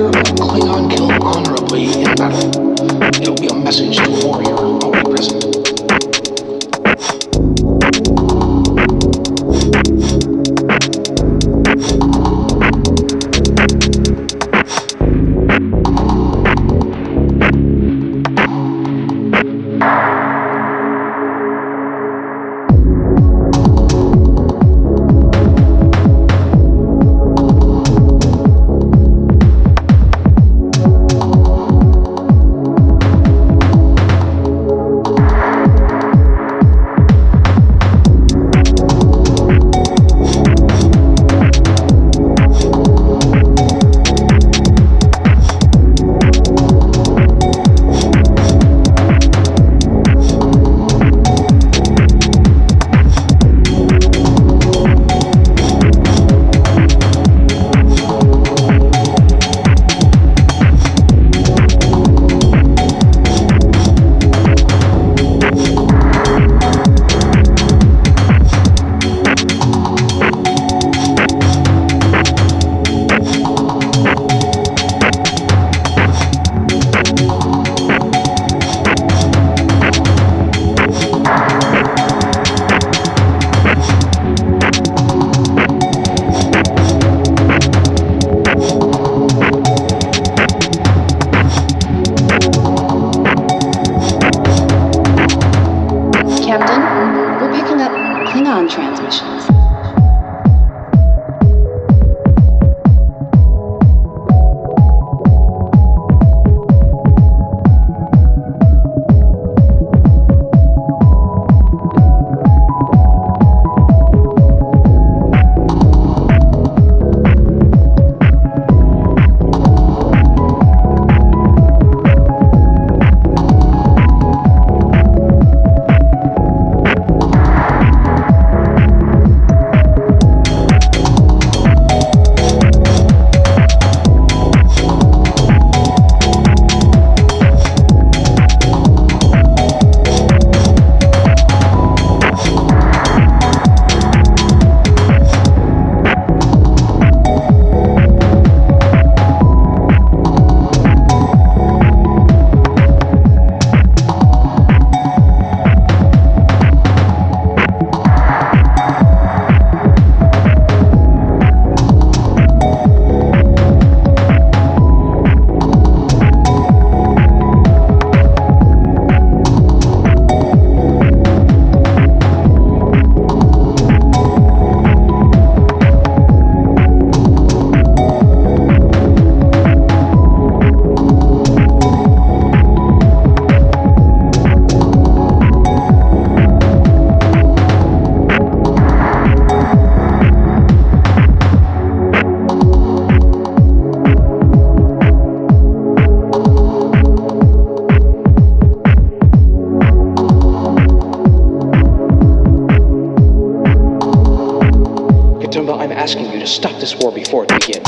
later, Klingon killed honorably, in that'll, it'll be a message to Warrior, our president. Klingon transmissions. to stop this war before it begins.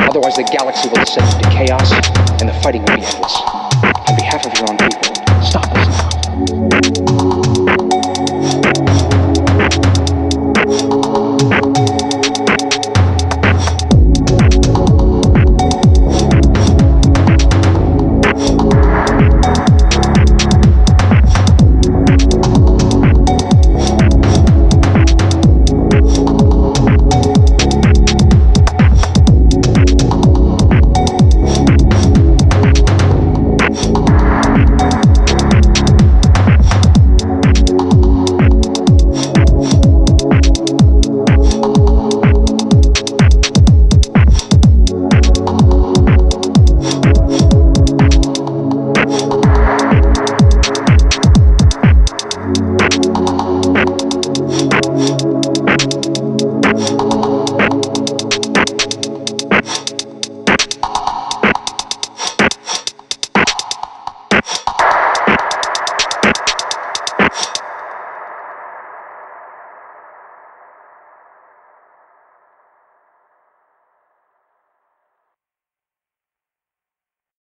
Otherwise, the galaxy will descend into chaos and the fighting will be endless. On behalf of your own people, stop us now.